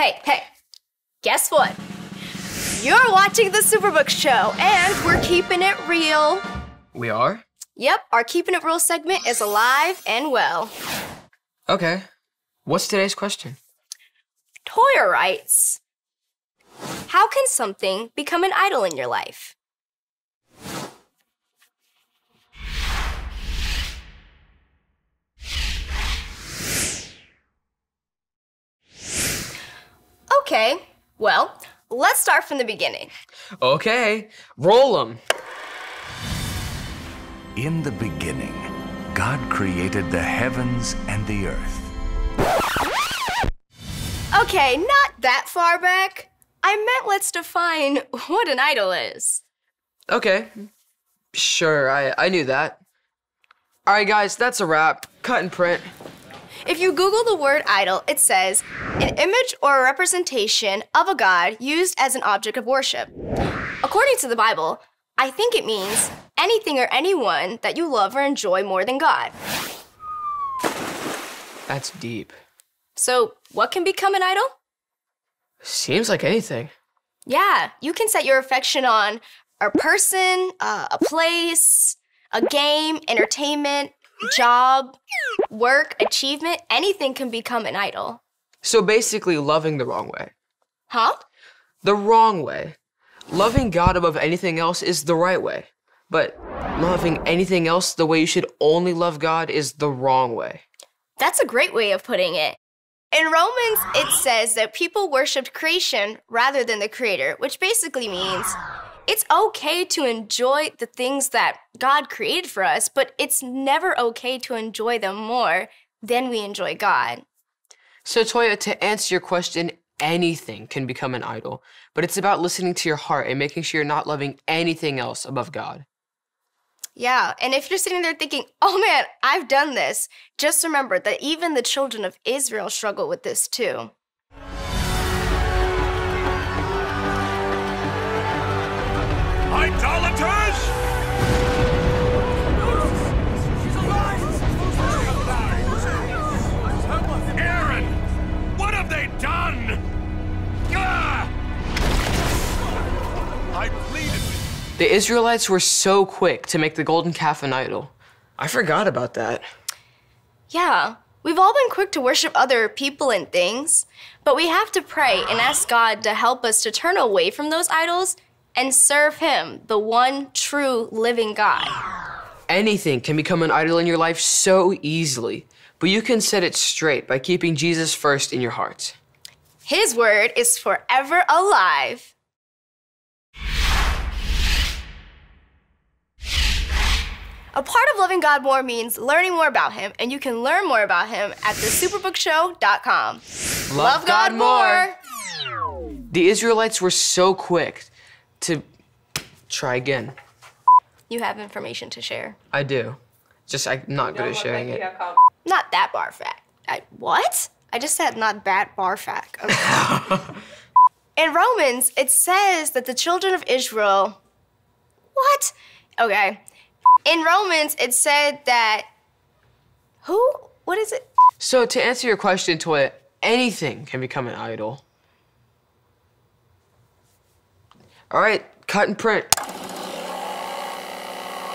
Hey, hey, guess what? You're watching the Superbook Show, and we're keeping it real. We are? Yep, our Keeping It Real segment is alive and well. Okay. What's today's question? Toya writes How can something become an idol in your life? Okay, well, let's start from the beginning. Okay, roll them. In the beginning, God created the heavens and the earth. Okay, not that far back. I meant let's define what an idol is. Okay. Sure, I, I knew that. All right, guys, that's a wrap. Cut and print. If you Google the word idol, it says an image or a representation of a god used as an object of worship. According to the Bible, I think it means anything or anyone that you love or enjoy more than God. That's deep. So, what can become an idol? Seems like anything. Yeah, you can set your affection on a person, uh, a place, a game, entertainment, job, work, achievement. Anything can become an idol. So basically, loving the wrong way. Huh? The wrong way. Loving God above anything else is the right way. But loving anything else the way you should only love God is the wrong way. That's a great way of putting it. In Romans, it says that people worshiped creation rather than the creator, which basically means it's okay to enjoy the things that God created for us, but it's never okay to enjoy them more than we enjoy God. So, Toya, to answer your question, anything can become an idol, but it's about listening to your heart and making sure you're not loving anything else above God. Yeah, and if you're sitting there thinking, oh man, I've done this, just remember that even the children of Israel struggle with this too. Idolaters! Aaron! What have they done? Ah! I pleaded with The Israelites were so quick to make the golden calf an idol. I forgot about that. Yeah, we've all been quick to worship other people and things, but we have to pray and ask God to help us to turn away from those idols and serve Him, the one true living God. Anything can become an idol in your life so easily, but you can set it straight by keeping Jesus first in your heart. His word is forever alive. A part of loving God more means learning more about Him, and you can learn more about Him at thesuperbookshow.com. Love God more. The Israelites were so quick to try again. You have information to share. I do. Just I'm not good at sharing it. Not that bar fact. I, what? I just said not that bar fact. Okay. In Romans, it says that the children of Israel. What? Okay. In Romans, it said that. Who? What is it? So to answer your question, Toya, anything can become an idol. All right, cut and print.